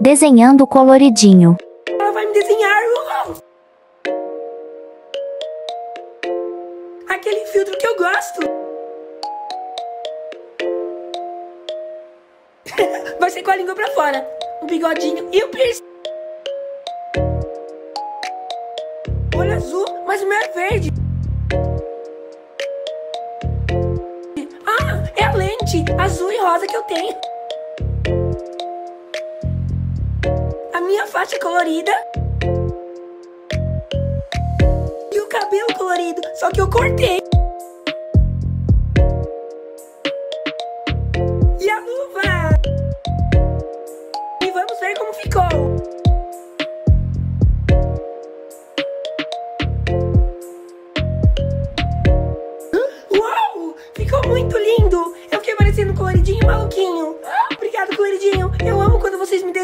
Desenhando coloridinho. Ela vai me desenhar. Aquele filtro que eu gosto. vai ser com a língua pra fora. O bigodinho e o piercing. Olho azul, mas o meu é verde. Ah, é a lente azul e rosa que eu tenho. minha faixa colorida e o cabelo colorido, só que eu cortei. E a luva. E vamos ver como ficou. Uau! Ficou muito lindo! Eu fiquei parecendo coloridinho maluquinho. Obrigado, coloridinho. Eu amo quando vocês me desenham.